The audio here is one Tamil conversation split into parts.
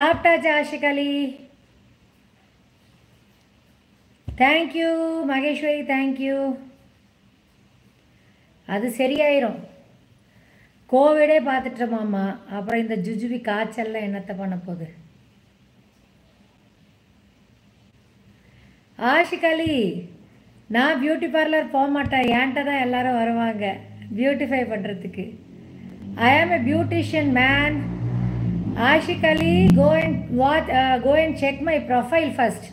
சாப்பிட்டா ஜாஷிகலி தேங்க்யூ மகேஸ்வரி தேங்க்யூ அது சரியாயிரும். கோவிடே பார்த்துட்டோமாம்மா அப்புறம் இந்த ஜுஜுபி காய்ச்சல்லாம் என்னத்தை பண்ண போகுது? ஆஷிகலி நான் பியூட்டி பார்லர் போக மாட்டேன். என்கிட்ட தான் எல்லாரும் வருவாங்க. பியூட்டிஃபை பண்ணுறதுக்கு I am a beautician man ஆஷிகாலி go and what go and check my profile first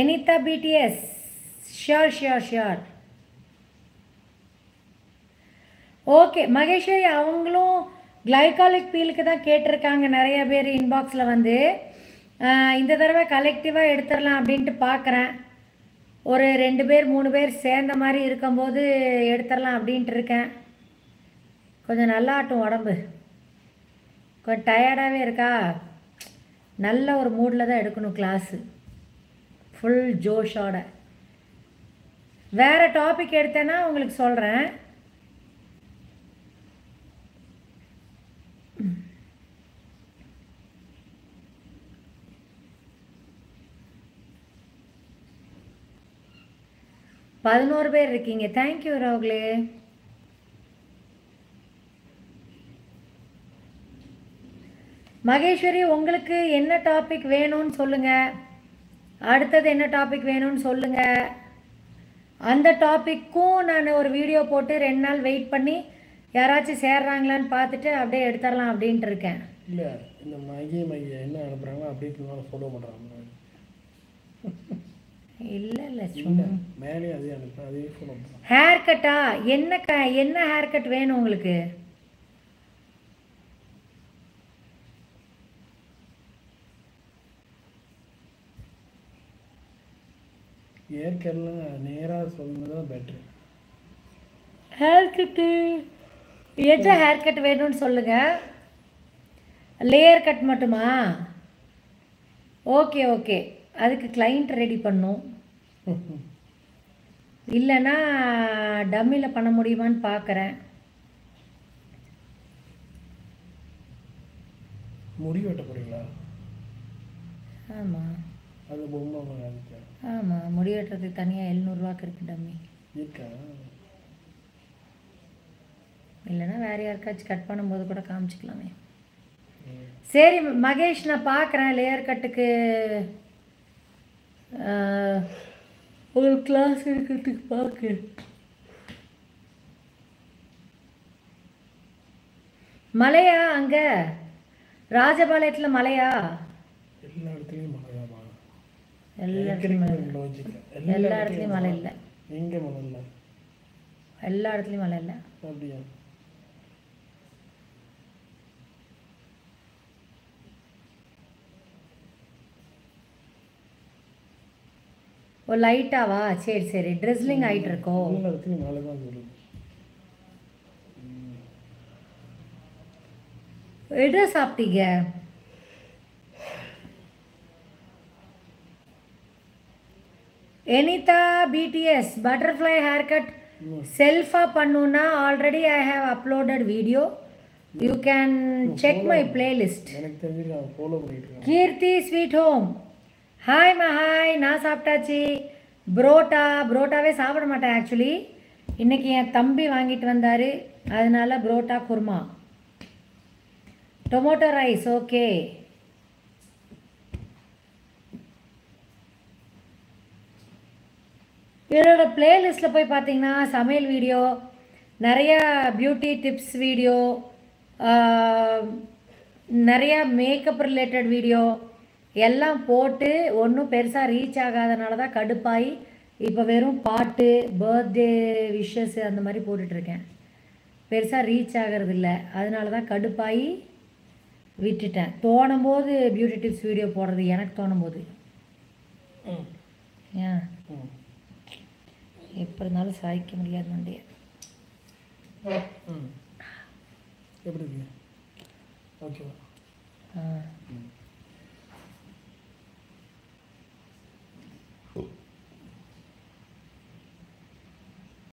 Anitha BDS sure sure sure okay Maheswari அவங்களும் கிளைகாலிக் பீலுக்கு தான் கேட்டிருக்காங்க. நிறைய பேர் இன்பாக்ஸில் வந்து. இந்த தடவை கலெக்டிவாக எடுத்துடலாம் அப்படின்ட்டு பார்க்குறேன். ஒரு ரெண்டு பேர் மூணு பேர் சேர்ந்த மாதிரி இருக்கும்போது எடுத்துடலாம் அப்படின்ட்டு இருக்கேன். கொஞ்சம் நல்லாட்டும் உடம்பு. கொஞ்சம் டயர்டாகவே இருக்கா? நல்ல ஒரு மூடில் தான் எடுக்கணும் கிளாஸு ஃபுல் ஜோஷோட. வேறு டாபிக் எடுத்தேன்னா உங்களுக்கு சொல்கிறேன் பதினோரு பேர் இருக்கீங்க. தேங்க்யூ ராகுலே. மகேஸ்வரி உங்களுக்கு என்ன டாபிக் வேணும்னு சொல்லுங்கள் அடுத்தது என்ன டாபிக் வேணும்னு சொல்லுங்கள் அந்த டாப்பிக்கும் நான் ஒரு வீடியோ போட்டு ரெண்டு நாள் வெயிட் பண்ணி யாராச்சும் சேர்றாங்களான்னு பார்த்துட்டு அப்படியே எடுத்துடலாம் அப்படின்ட்டு இருக்கேன். இல்லை இந்த மகி மகி என்ன அனுப்புகிறாங்களோ அப்படியே ஃபாலோ பண்ணுறாங்க இல்லை இல்லை மேலே அதே அனுப்புகிறேன் அதே ஃபாலோ ஹேர் கட்டா என்ன க என்ன ஹேர் கட் வேணும் உங்களுக்கு? ஏற்கனவே நேராக சொல்லுறது தான் பெட்ரு ஹேர் கட்டு எந்த ஹேர் கட் வேணும்னு சொல்லுங்க. லேயர் கட் மட்டுமா? ஓகே ஓகே அதுக்கு கிளைண்ட் ரெடி பண்ணும். இல்லைன்னா டம்மியில் பண்ண முடியுமான்னு பார்க்குறேன் முடி வெட்ட போகிறீங்களா ஆமாம் அது பொம்மை ஆமாம் முடி வெட்டுறதுக்கு தனியாக எழுநூறுவாக்கு இருக்குது டம்மி இருக்கா? இல்லைன்னா வேறு யாருக்காச்சும் கட் பண்ணும்போது கூட காமிச்சிக்கலாமே. சரி மகேஷ் நான் பார்க்குறேன் லேயர் கட்டுக்கு ஒரு கிளாஸ் இருக்கிறதுக்கு பார்க்கு மலையா அங்கே? ராஜபாளையத்தில் மலையா? எல்லா இடத்துலையும் மழை எல்லா இடத்துலையும் மலை. எல்லா இடத்துலையும் மழை இல்லை. எங்கே மழை இல்லை? எல்லா இடத்துலையும் மழை இல்லை. அப்படியா? ஓ லைட்டாவா சரி சரி ட்ரெஸ்லிங் ஆகிட்டு இருக்கோ எல்லா இடத்துலையும் மழை தான் சொல்லுது என்ன சாப்பிட்டீங்க Anitha BTS butterfly hair cut செல்ஃபாக பண்ணுன்னா already I have uploaded video you can check my playlist எனக்கு தெரிஞ்சு நான் ஃபாலோ பண்ணிட்டு இருக்கேன் கீர்த்தி ஸ்வீட் ஹோம் hi மா ஹாய் நான் சாப்பிட்டாச்சு. புரோட்டா. புரோட்டாவே சாப்பிட மாட்டேன் ஆக்சுவலி இன்றைக்கி என் தம்பி வாங்கிட்டு வந்தார். அதனால parotta kurma. Tomato rice okay என்னோட பிளேலிஸ்ட்டில் போய் பார்த்தீங்கன்னா சமையல் வீடியோ நிறைய பியூட்டி டிப்ஸ் வீடியோ நிறையா மேக்கப் ரிலேட்டட் வீடியோ எல்லாம் போட்டு ஒன்றும் பெருசாக ரீச் ஆகாதனால தான் கடுப்பாகி இப்போ வெறும் பாட்டு பர்த்டே விஷஸ் அந்த மாதிரி போட்டுட்ருக்கேன். பெருசாக ரீச் ஆகிறது இல்லை அதனால தான் கடுப்பாகி விட்டுட்டேன். தோணும் போது பியூட்டி டிப்ஸ் வீடியோ போடுறது எனக்கு தோணும் போது ஏன் ம். எப்போ இருந்தாலும் சாய்க்க முடியாது மண்டைய ம். எப்படி ஓகேவா? ஆ.